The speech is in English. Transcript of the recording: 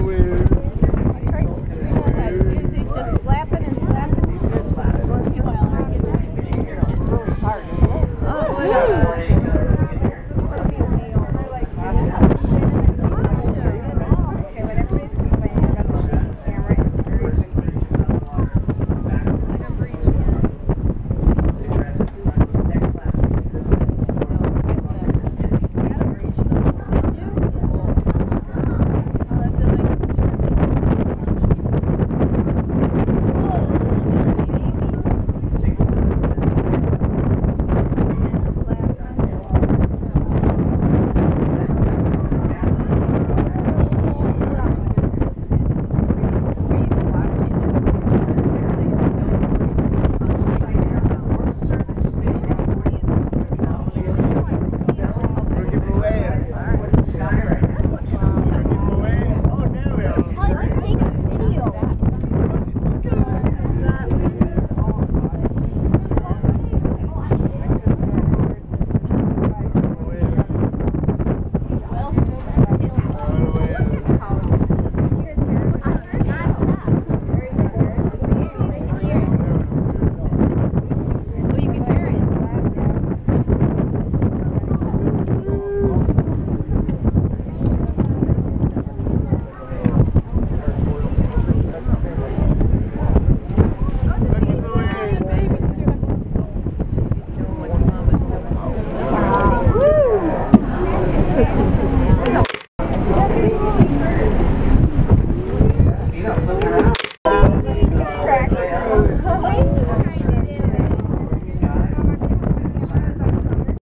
here.